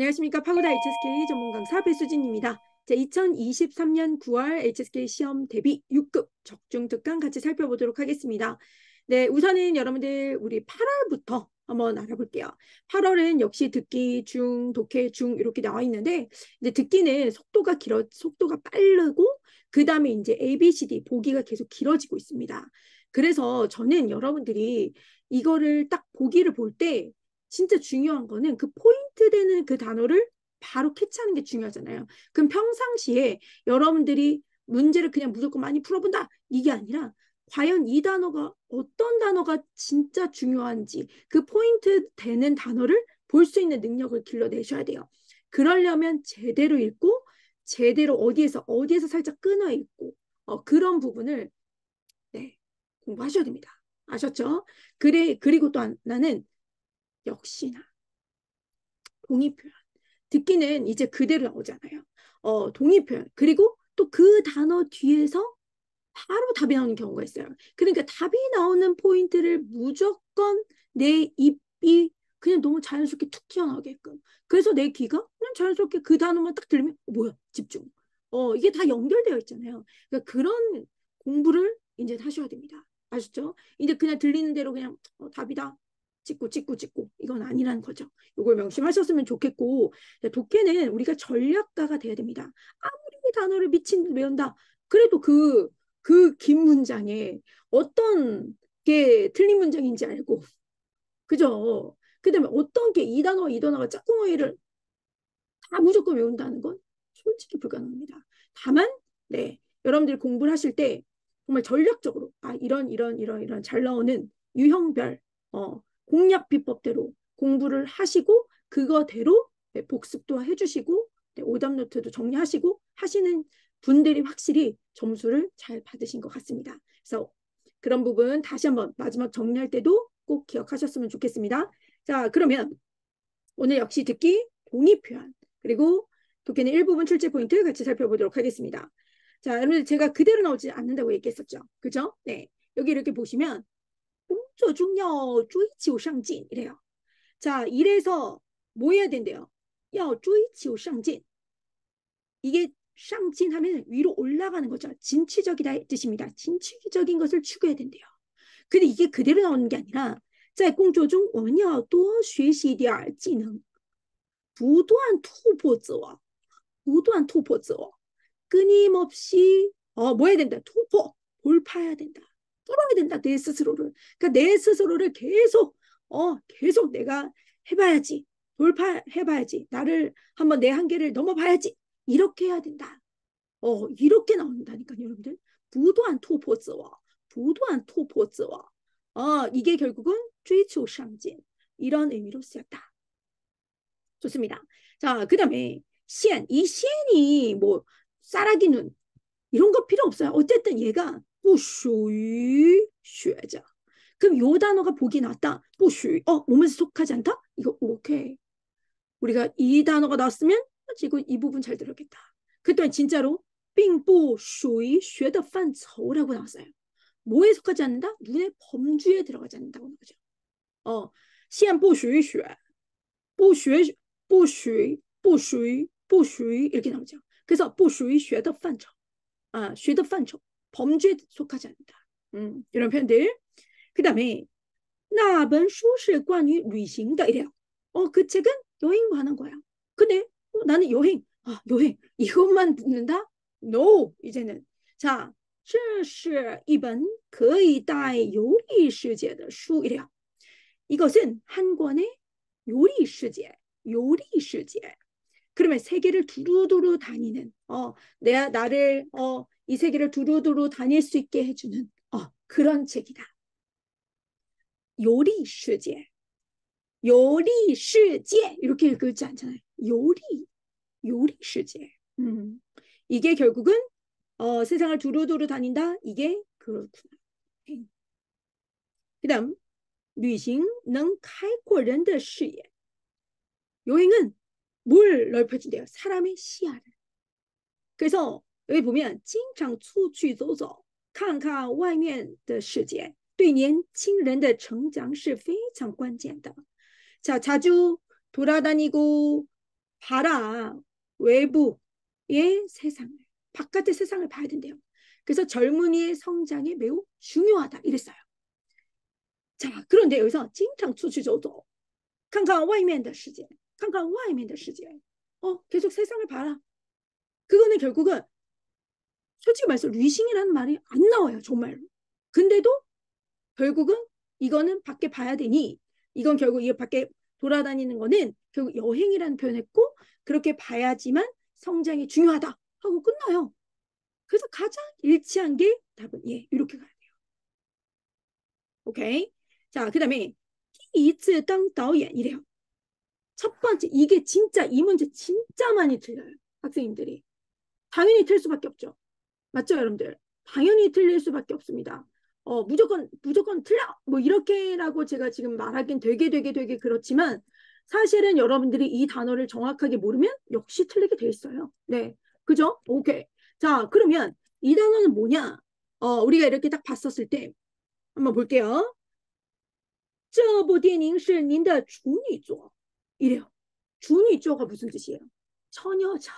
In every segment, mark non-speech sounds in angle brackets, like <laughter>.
안녕하십니까. 파고다 HSK 전문 강사 배수진입니다. 자, 2023년 9월 HSK 시험 대비 6급 적중 특강 같이 살펴보도록 하겠습니다. 네, 우선은 여러분들 우리 8월부터 한번 알아볼게요. 8월은 역시 듣기 중, 독해 중 이렇게 나와 있는데 이제 듣기는 속도가 길어 속도가 빠르고 그다음에 이제 A, B, C, D 보기가 계속 길어지고 있습니다. 그래서 저는 여러분들이 이거를 딱 보기를 볼 때 진짜 중요한 거는 그 포인트 되는 그 단어를 바로 캐치하는 게 중요하잖아요. 그럼 평상시에 여러분들이 문제를 그냥 무조건 많이 풀어본다 이게 아니라 과연 이 단어가 어떤 단어가 진짜 중요한지 그 포인트 되는 단어를 볼 수 있는 능력을 길러내셔야 돼요. 그러려면 제대로 읽고 제대로 어디에서 어디에서 살짝 끊어 읽고 어, 그런 부분을 네, 공부하셔야 됩니다. 아셨죠? 그래 그리고 또 하나는 역시나 동의 표현 듣기는 이제 그대로 나오잖아요. 어, 동의 표현 그리고 또 그 단어 뒤에서 바로 답이 나오는 경우가 있어요. 그러니까 답이 나오는 포인트를 무조건 내 입이 그냥 너무 자연스럽게 툭 튀어나오게끔. 그래서 내 귀가 그냥 자연스럽게 그 단어만 딱 들으면 어, 뭐야 집중. 어 이게 다 연결되어 있잖아요. 그러니까 그런 공부를 이제 하셔야 됩니다. 아셨죠? 이제 그냥 들리는 대로 그냥 어, 답이다. 찍고 찍고 찍고 이건 아니라는 거죠. 이걸 명심하셨으면 좋겠고 독해는 우리가 전략가가 돼야 됩니다. 아무리 단어를 미친 외운다. 그래도 그 그 긴 문장에 어떤 게 틀린 문장인지 알고 그죠? 그다음에 어떤 게 이 단어 이 단어가 짝꿍어이를 다 무조건 외운다는 건 솔직히 불가능합니다. 다만 네 여러분들이 공부를 하실 때 정말 전략적으로 아 이런 이런 이런 이런 잘 나오는 유형별 어 공략 비법대로 공부를 하시고 그거대로 네, 복습도 해주시고 네, 오답 노트도 정리하시고 하시는 분들이 확실히 점수를 잘 받으신 것 같습니다. 그래서 그런 부분 다시 한번 마지막 정리할 때도 꼭 기억하셨으면 좋겠습니다. 자 그러면 오늘 역시 듣기 동의 표현 그리고 독해는 일부분 출제 포인트 같이 살펴보도록 하겠습니다. 자 여러분들 제가 그대로 나오지 않는다고 얘기했었죠. 그죠? 네 여기 이렇게 보시면 工作中要追求上进 이래요. 자, 이래서 뭐 해야 된대요? 要追求上进. 이게 上进 하면 위로 올라가는 거죠. 진취적이다 뜻입니다. 진취적인 것을 추구해야 된대요. 근데 이게 그대로 나오는 게 아니라 在工作中我们要多学习点技能不断突破自我不断突破自我 끊임없이 어, 뭐 해야 된다?突破, 돌파해야 된다. 뚫어야 된다 내 스스로를. 그러니까 내 스스로를 계속 어 계속 내가 해봐야지 돌파해봐야지. 나를 한번 내 한계를 넘어봐야지. 이렇게 해야 된다. 어 이렇게 나온다니까 여러분들. 부도한 토포스와, 부도한 토포스와. 어 이게 결국은 주이치오 샹진. 이런 의미로 쓰였다. 좋습니다. 자그 다음에 시엔. 이 시엔이 뭐 싸라기 눈 이런 거 필요 없어요. 어쨌든 얘가 부슈이 슈자 그럼 요 단어가 보기 나왔다. 부슈이 어 몸에서 속하지 않다. 이거 오케이. 우리가 이 단어가 나왔으면 지금 이 부분 잘 들었겠다. 그랬더니 진짜로 빙부슈이 쉐더 판처라고 나왔어요. 뭐에 속하지 않는다? 눈의 범주에 들어가지 않는다고 나오죠. 어, 시안부슈이 쉐, 부슈, 부슈, 부슈, 부슈 이렇게 나오죠. 그래서 부슈이 쉐더 판처, 아, 쉐더 판처. 범죄에 속하지 않는다. 음, 이런 표현들. 그 다음에 那本书是关于旅行的 이래요. 어, 그 책은 여행 관한 거야. 근데 어, 나는 여행, 아, 여행 이것만 듣는다? No, 이제는 자, 这是一本可以带游历世界的书 이래요. 이것은 한 권의 요리世界, 요리 世界. 그러면 세계를 두루두루 다니는 어, 내 나를 어, 이 세계를 두루두루 다닐 수 있게 해주는 어, 그런 책이다. 요리 시제, 요리 시제 이렇게 읽지 않잖아요. 요리, 요리 시제. 음, 이게 결국은 어, 세상을 두루두루 다닌다. 이게 그렇구나. 그다음 旅行能开阔人的视野. 여행은 뭘 넓혀준대요? 사람의 시야를. 그래서 여기 보면 经常出去走走看看外面的世界对年轻人的成长是非常关键的. 자, 자주 돌아다니고 봐라. 외부의 세상을. 바깥의 세상을 봐야 된대요. 그래서 젊은이의 성장이 매우 중요하다. 이랬어요. 자, 그런데 여기서 经常出去走走看看外面的世界看看外面的世界 어, 계속 세상을 봐라. 그거는 결국은 솔직히 말해서 리싱이라는 말이 안 나와요 정말로. 근데도 결국은 이거는 밖에 봐야 되니 이건 결국 이 밖에 돌아다니는 거는 결국 여행이라는 표현했고 그렇게 봐야지만 성장이 중요하다 하고 끝나요. 그래서 가장 일치한 게 답은 예 이렇게 가야 돼요. 오케이? 자그 다음에 이츠 땅 다오엔 예, 이래요. 첫 번째 이게 진짜 이 문제 진짜 많이 틀려요 학생님들이. 당연히 틀 수밖에 없죠. 맞죠, 여러분들? 당연히 틀릴 수밖에 없습니다. 어, 무조건 무조건 틀려. 뭐 이렇게라고 제가 지금 말하긴 되게 되게 되게 그렇지만 사실은 여러분들이 이 단어를 정확하게 모르면 역시 틀리게 돼 있어요. 네. 그죠? 오케이. 자, 그러면 이 단어는 뭐냐? 어, 우리가 이렇게 딱 봤었을 때 한번 볼게요. 这部电影是您的处女作 이래요. 중이조가 무슨 뜻이에요? 처녀자.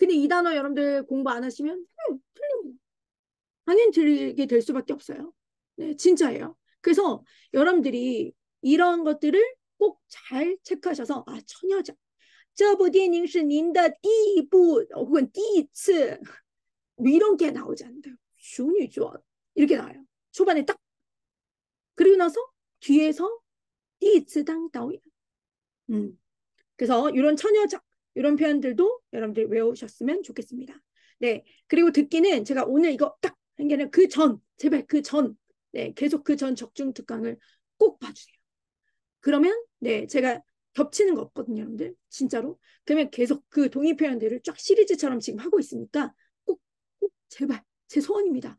근데 이 단어 여러분들 공부 안 하시면 음, 틀립니다. 당연히 틀리게 될 수밖에 없어요. 네, 진짜예요. 그래서 여러분들이 이런 것들을 꼭 잘 체크하셔서 아 처녀자. 这部电影是您的第一部 혹은 第一次 뭐 이런 게 나오지 않는다. 중이조 이렇게 나와요. 초반에 딱 그리고 나서 뒤에서 第一次当导演 음. 그래서 이런 처녀작 이런 표현들도 여러분들이 외우셨으면 좋겠습니다. 네. 그리고 듣기는 제가 오늘 이거 딱 한 개는 그 전, 제발 그 전, 네, 계속 그 전 적중 특강을 꼭 봐주세요. 그러면 네, 제가 겹치는 거 없거든요, 여러분들. 진짜로. 그러면 계속 그 동의 표현들을 쫙 시리즈처럼 지금 하고 있으니까 꼭, 꼭 제발 제 소원입니다.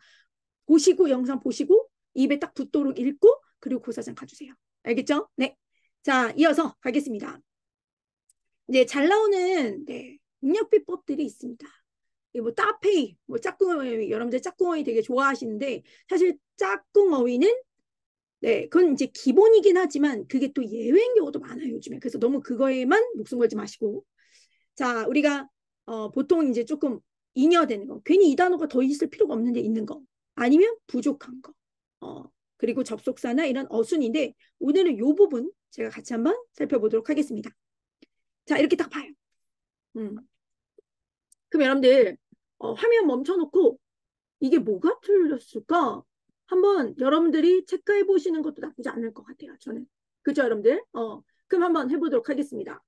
보시고 영상 보시고 입에 딱 붙도록 읽고 그리고 고사장 가주세요. 알겠죠? 네. 자, 이어서 가겠습니다. 이제 잘 나오는 네, 입력 비법들이 있습니다. 뭐 따페이, 뭐 짝꿍어휘, 여러분들 짝꿍어휘 되게 좋아하시는데 사실 짝꿍어휘는 네, 그건 이제 기본이긴 하지만 그게 또 예외인 경우도 많아요 요즘에. 그래서 너무 그거에만 목숨 걸지 마시고 자 우리가 어, 보통 이제 조금 잉여되는 거, 괜히 이 단어가 더 있을 필요가 없는데 있는 거, 아니면 부족한 거, 어, 그리고 접속사나 이런 어순인데 오늘은 요 부분 제가 같이 한번 살펴보도록 하겠습니다. 자, 이렇게 딱 봐요. 음. 그럼 여러분들 어, 화면 멈춰놓고 이게 뭐가 틀렸을까? 한번 여러분들이 체크해 보시는 것도 나쁘지 않을 것 같아요. 저는. 그죠, 여러분들? 어, 그럼 한번 해보도록 하겠습니다.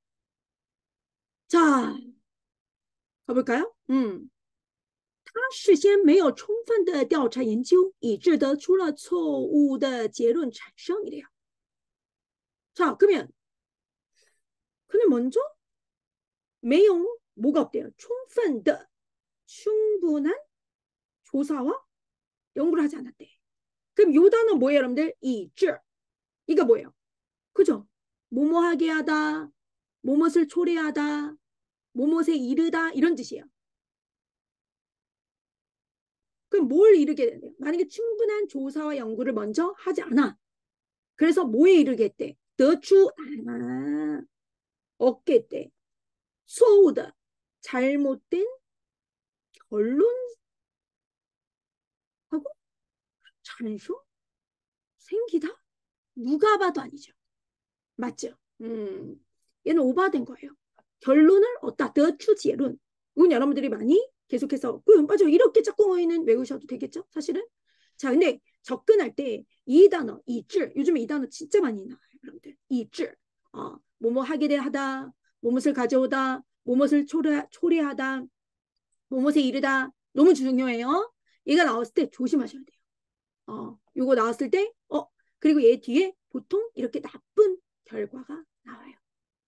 자, 가볼까요? 음. 他事先没有充分的调查研究，以致得出了错误的结论产生。이래요。 자, 그러면 근데 먼저 매용 뭐가 없대요? 총펀드 충분한 조사와 연구를 하지 않았대. 그럼 요 단어 뭐예요, 여러분들? 이즈 이거 뭐예요? 그죠? 뭐뭐하게 하다, 뭐뭇을 초래하다, 뭐뭇에 이르다 이런 뜻이에요. 그럼 뭘 이르게 된대요? 만약에 충분한 조사와 연구를 먼저 하지 않아. 그래서 뭐에 이르게 했대? 더추 아 때 소우다. 잘못된 결론? 하고 찬수 생기다? 누가 봐도 아니죠. 맞죠? 음, 얘는 오바된 거예요. 결론을 얻다. 더추 제론 이건 여러분들이 많이 계속해서 그 맞아 이렇게 짝꿍어휘는 외우셔도 되겠죠 사실은? 자 근데 접근할 때 이 단어 이질 요즘에 이 단어 진짜 많이 나와요 여러분들. 이질 어, 뭐뭐 하게 하다, 뭐뭇을 가져오다, 초래, 초래하다, 뭐뭇에 이르다. 너무 중요해요. 얘가 나왔을 때 조심하셔야 돼요. 어, 요거 나왔을 때, 어, 그리고 얘 뒤에 보통 이렇게 나쁜 결과가 나와요.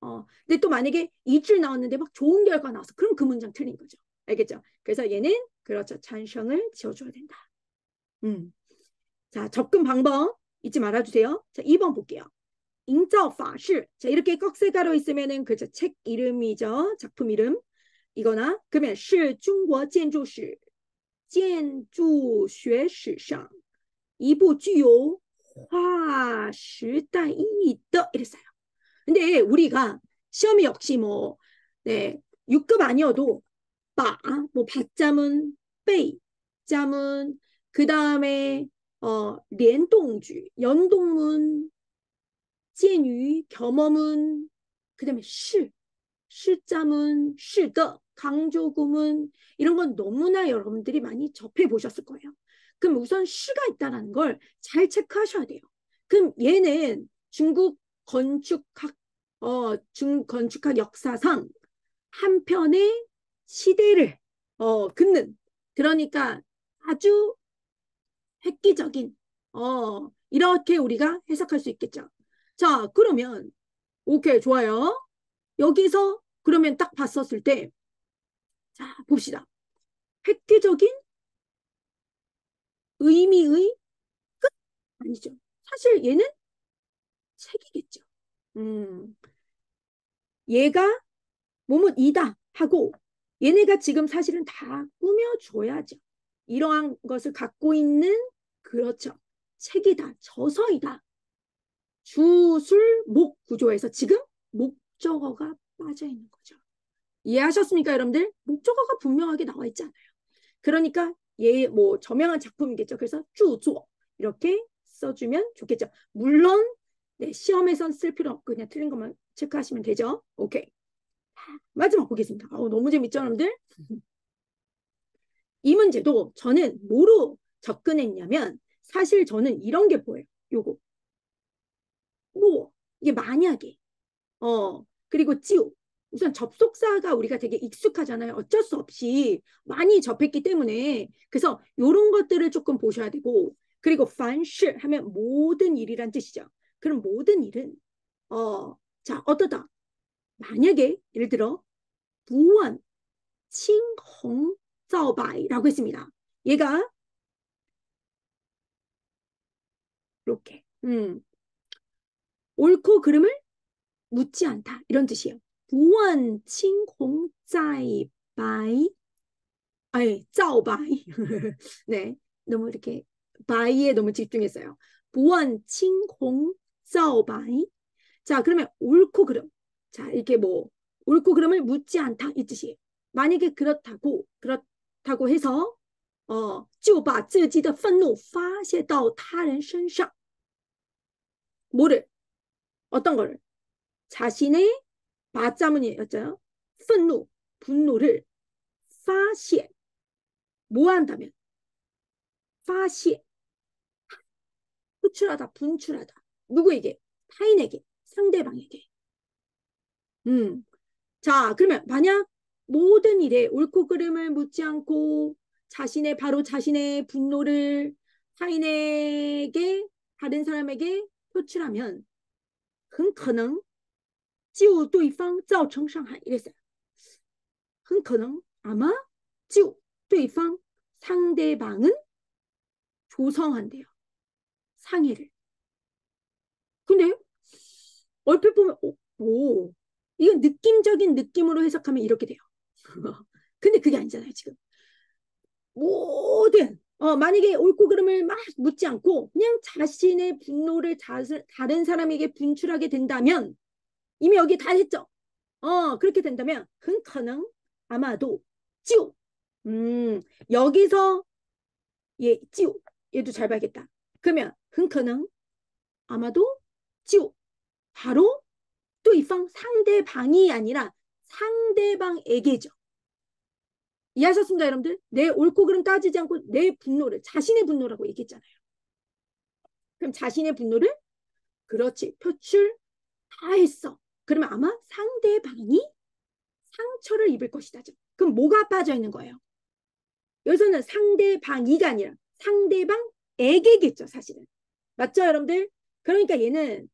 어, 근데 또 만약에 이줄 나왔는데 막 좋은 결과 나왔어. 그럼 그 문장 틀린 거죠. 알겠죠? 그래서 얘는 그렇죠. 찬성을 지어줘야 된다. 음. 자, 접근 방법 잊지 말아주세요. 자, 2번 볼게요. 잉照法시 자, 이렇게 꺽쇠가로 있으면은 그죠. 책 이름이죠. 작품 이름. 이거나 그러면 是中国建筑史建筑学史上一部具有划时代意义的 이랬어요. 근데 우리가 시험이 역시 뭐, 네, 6급 아니어도, 바, 뭐, 받자문, 베이, 자문, 그 다음에, 어, 连动句, 연동문, 见于, 겸어문, 그 다음에 시, 시자문, 시더, 강조구문, 이런 건 너무나 여러분들이 많이 접해 보셨을 거예요. 그럼 우선 시가 있다는 걸 잘 체크하셔야 돼요. 그럼 얘는 중국 건축학 어, 중 건축학 역사상 한 편의 시대를 어, 긋는 그러니까 아주 획기적인 어, 이렇게 우리가 해석할 수 있겠죠. 자, 그러면 오케이, 좋아요. 여기서 그러면 딱 봤었을 때 자, 봅시다. 획기적인 의미의 끝 아니죠. 사실 얘는 책이겠죠. 음, 얘가 몸은 이다 하고 얘네가 지금 사실은 다 꾸며줘야죠. 이러한 것을 갖고 있는 그렇죠. 책이다, 저서이다. 주술 목 구조에서 지금 목적어가 빠져 있는 거죠. 이해하셨습니까, 여러분들? 목적어가 분명하게 나와 있잖아요. 그러니까 얘뭐 저명한 작품이겠죠. 그래서 주조 이렇게 써주면 좋겠죠. 물론 네, 시험에선 쓸 필요 없고 그냥 틀린 것만 체크하시면 되죠. 오케이. 마지막 보겠습니다. 어, 너무 재밌죠, 여러분들? 이 문제도 저는 뭐로 접근했냐면 사실 저는 이런 게 보여요. 요거. 뭐 이게 만약에 어 그리고 찌우 우선 접속사가 우리가 되게 익숙하잖아요. 어쩔 수 없이 많이 접했기 때문에 그래서 이런 것들을 조금 보셔야 되고 그리고 반시 하면 모든 일이란 뜻이죠. 그럼 모든 일은 어, 자 어떠다 만약에 예를 들어 부원 칭홍 자오바이라고 했습니다. 얘가 이렇게 음, 옳고 그름을 묻지 않다 이런 뜻이에요. 부원 칭홍 자이바이 아니 자오바이 네 너무 이렇게 바이에 너무 집중했어요. 부원 칭홍 자오바이 자 그러면 옳고 그름 자 이렇게 뭐 옳고 그름을 묻지 않다 이 뜻이에요. 만약에 그렇다고 그렇다고 해서 어, 就把自己的愤怒发泄到他人身上 뭐를 어떤 걸? 자신의 바자문이었죠. 분노, 분노를 파시에 뭐한다면 파시에 호출하다, 분출하다. 누구에게? 타인에게, 상대방에게. 음. 자, 그러면 만약 모든 일에 옳고 그름을 묻지 않고 자신의 바로 자신의 분노를 타인에게 다른 사람에게 표출하면 很可能就对方造成伤害 이랬어요. 很可能 아마 就对方 상대방은 조성한대요. 상해를. 근데 얼핏 보면 오, 오 이건 느낌적인 느낌으로 해석하면 이렇게 돼요. <laughs> 근데 그게 아니잖아요, 지금. 모든 어, 만약에 옳고 그름을 막 묻지 않고 그냥 자신의 분노를 자, 다른 사람에게 분출하게 된다면 이미 여기 다 했죠. 어, 그렇게 된다면 흔커능 아마도 찌우. 음, 여기서 얘 찌우. 얘도 잘 봐야겠다. 그러면 흔커능 아마도 찌우. 바로 또 이방 상대방이 아니라 상대방에게죠. 이해하셨습니까, 여러분들? 내 옳고 그름 따지지 않고 내 분노를 자신의 분노라고 얘기했잖아요. 그럼 자신의 분노를 그렇지 표출 다 했어. 그러면 아마 상대방이 상처를 입을 것이다. 그럼 뭐가 빠져 있는 거예요? 여기서는 상대방이가 아니라 상대방에게겠죠, 사실은. 맞죠, 여러분들? 그러니까 얘는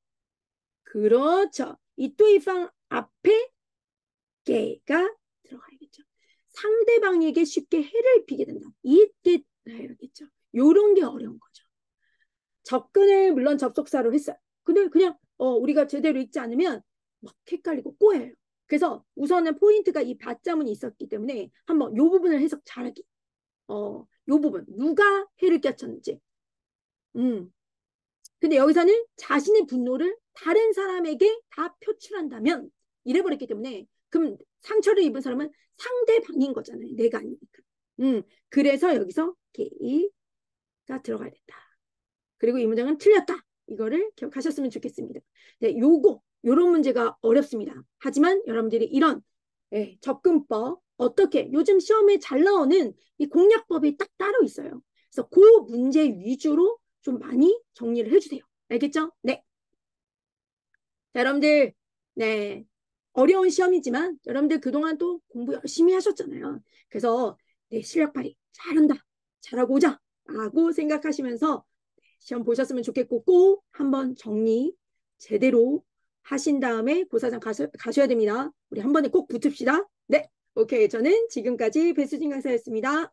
그렇죠. 이 또이팡 앞에 들어가야겠죠. 상대방에게 쉽게 해를 입히게 된다. 이때 해야겠죠. 요런 게 어려운 거죠. 접근을 물론 접속사로 했어요. 근데 그냥 어, 우리가 제대로 읽지 않으면 막 헷갈리고 꼬여요. 그래서 우선은 포인트가 이 받자문이 있었기 때문에 한번 요 부분을 해석 잘하기. 어, 요 부분 누가 해를 끼쳤는지. 음. 근데 여기서는 자신의 분노를 다른 사람에게 다 표출한다면 이래버렸기 때문에 그럼 상처를 입은 사람은 상대방인 거잖아요. 내가 아니니까. 음, 그래서 여기서 게이가 들어가야 된다. 그리고 이 문장은 틀렸다. 이거를 기억하셨으면 좋겠습니다. 네, 요거 요런 문제가 어렵습니다. 하지만 여러분들이 이런 예, 접근법 어떻게 요즘 시험에 잘 나오는 이 공략법이 딱 따로 있어요. 그래서 그 문제 위주로 좀 많이 정리를 해주세요. 알겠죠? 네. 자, 여러분들, 네. 어려운 시험이지만 여러분들 그동안 또 공부 열심히 하셨잖아요. 그래서 네, 실력 발휘 잘한다. 잘하고 오자. 라고 생각하시면서 시험 보셨으면 좋겠고 꼭 한번 정리 제대로 하신 다음에 고사장 가셔, 가셔야 됩니다. 우리 한 번에 꼭 붙읍시다. 네. 오케이. 저는 지금까지 배수진 강사였습니다.